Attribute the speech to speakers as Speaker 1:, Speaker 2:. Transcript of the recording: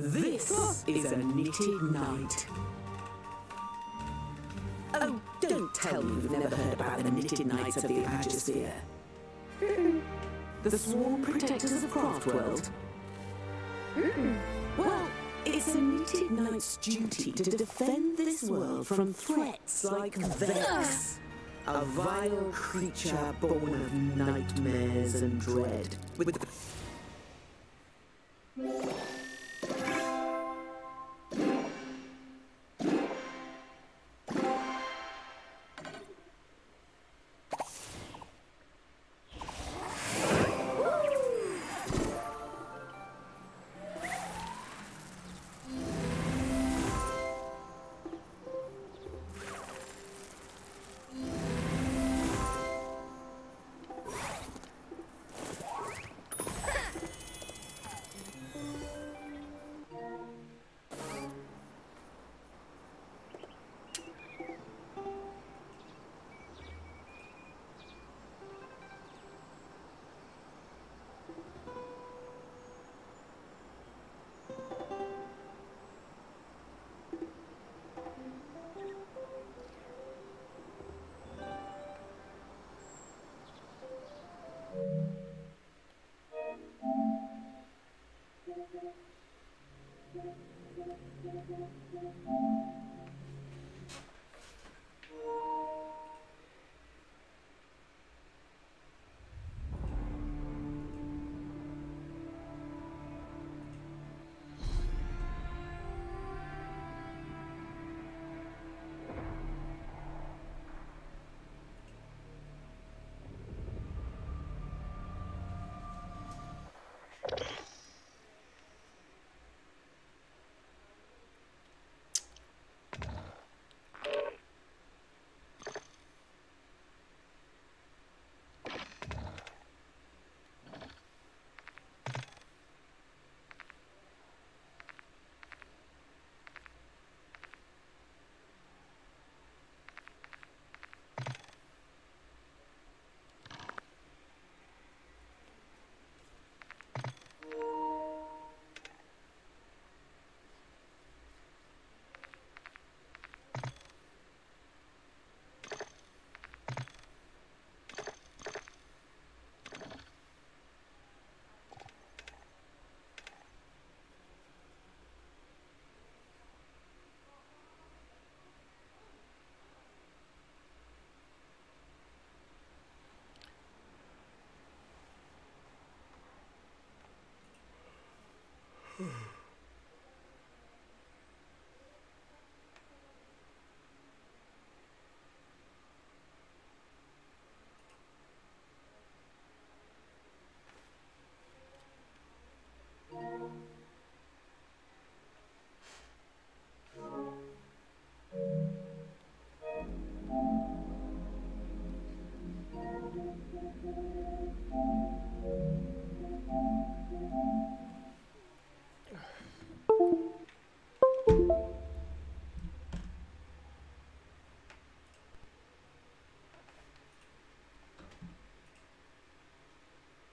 Speaker 1: This is a knitted knight. Oh, don't tell me you've never heard about the knitted knights of the Imagisphere. the sworn protectors of Craftworld. Hmm. Well, it's a knitted knight's duty to defend this world from threats like Vex. A vile creature born of nightmares and dread. With